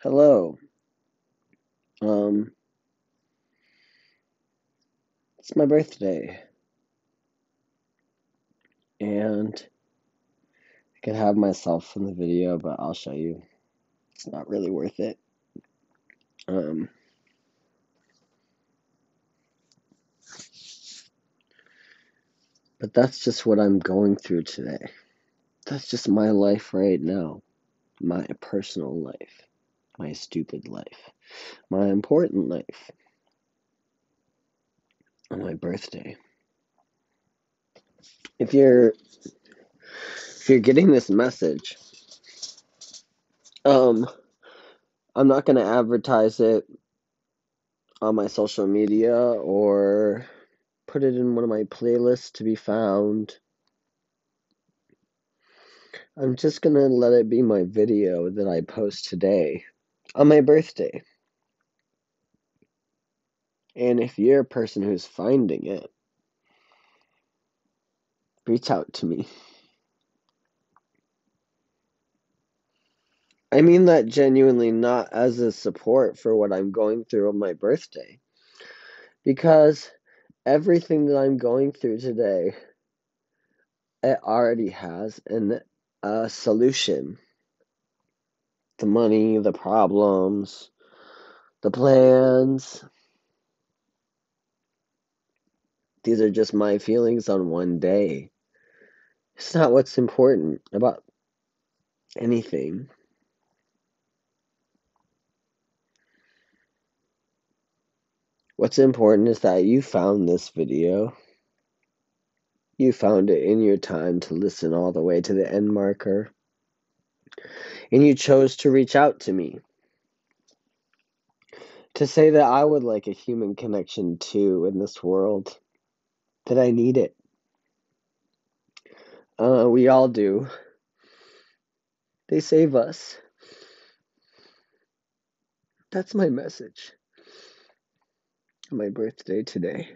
Hello. Um, it's my birthday. And I could have myself in the video, but I'll show you. It's not really worth it. Um, but that's just what I'm going through today. That's just my life right now. My personal life. My stupid life. My important life. On my birthday. If you're if you're getting this message, um I'm not to advertise it on my social media or put it in one of my playlists to be found. I'm just to let it be my video that I post today on my birthday. And if you're a person who's finding it, reach out to me. I mean that genuinely, not as a support for what I'm going through on my birthday. Because everything that I'm going through today, it already has an, a solution. The money, the problems, the plans. These are just my feelings on one day. It's not what's important about anything. What's important is that you found this video. You found it in your time to listen all the way to the end marker. And you chose to reach out to me. To say that I would like a human connection too in this world. That I need it. Uh, we all do. They save us. That's my message my birthday today.